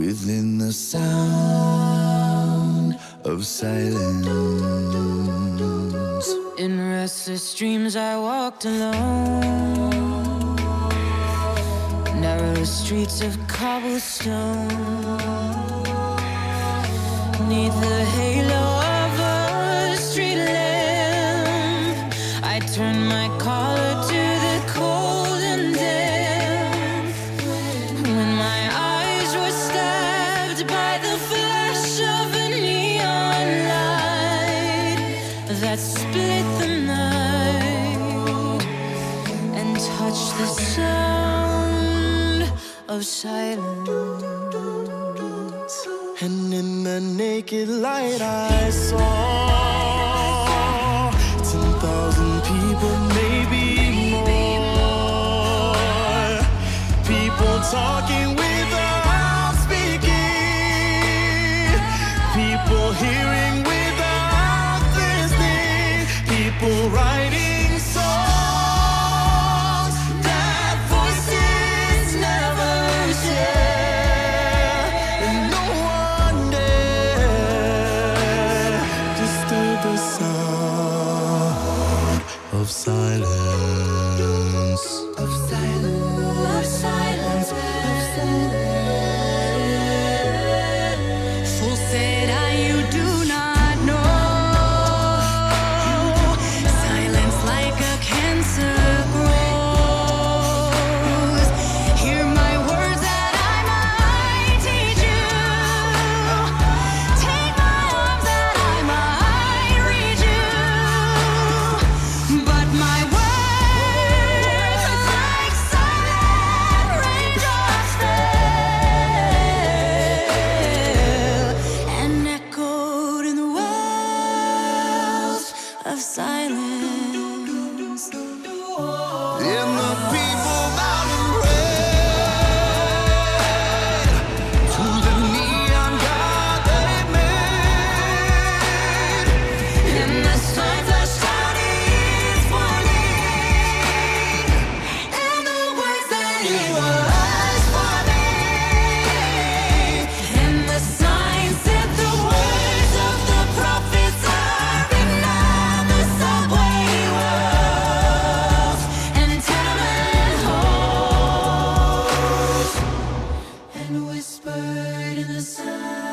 within the sound of silence. In restless dreams, I walked alone, narrow streets of cobblestone, neath the halo. of silence. And in the naked light, I saw. será. of silence. whispered in the sun.